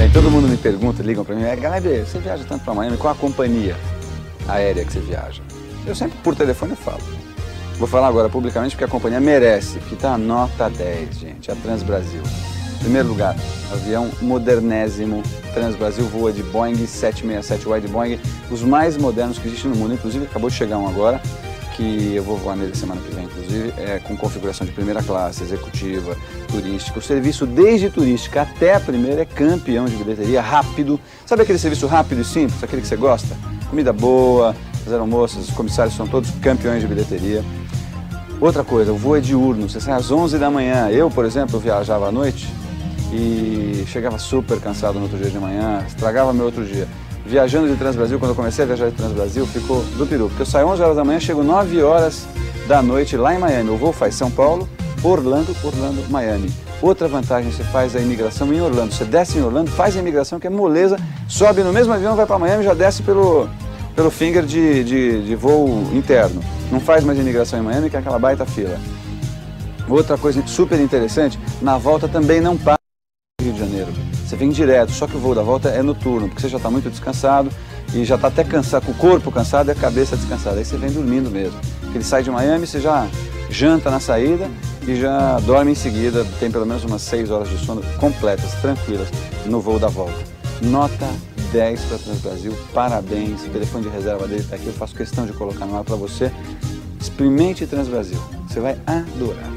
Bem, todo mundo me pergunta, ligam para mim, é, Galeb, você viaja tanto para Miami, qual a companhia aérea que você viaja? Eu sempre por telefone falo. Vou falar agora publicamente porque a companhia merece, que está nota 10, gente, a Transbrasil. Primeiro lugar, avião modernésimo. Transbrasil voa de Boeing 767 Wide Boeing, os mais modernos que existem no mundo. Inclusive, acabou de chegar um agora, que eu vou voar nele semana que vem, inclusive, é com configuração de primeira classe, executiva, turística. O serviço desde turística até a primeira é campeão de bilheteria, rápido. Sabe aquele serviço rápido e simples, aquele que você gosta? Comida boa, as aeromoças, os comissários são todos campeões de bilheteria. Outra coisa, o voo é diurno, você sai às 11 da manhã. Eu, por exemplo, viajava à noite, e chegava super cansado no outro dia de manhã, estragava meu outro dia. Viajando de Transbrasil, quando eu comecei a viajar de Transbrasil, ficou do peru, porque eu saio 11 horas da manhã, chego 9 horas da noite lá em Miami. O voo faz São Paulo, Orlando, Orlando, Miami. Outra vantagem, você faz a imigração em Orlando. Você desce em Orlando, faz a imigração, que é moleza, sobe no mesmo avião, vai para Miami já desce pelo, pelo finger de, de, de voo interno. Não faz mais imigração em Miami, que é aquela baita fila. Outra coisa super interessante, na volta também não para. Rio de Janeiro. Você vem direto, só que o voo da volta é noturno, porque você já está muito descansado e já está até cansado, com o corpo cansado e a cabeça descansada. Aí você vem dormindo mesmo. Ele sai de Miami, você já janta na saída e já dorme em seguida. Tem pelo menos umas 6 horas de sono completas, tranquilas, no voo da volta. Nota 10 para Transbrasil, parabéns. O telefone de reserva dele está aqui, eu faço questão de colocar no ar para você. Experimente Transbrasil, você vai adorar.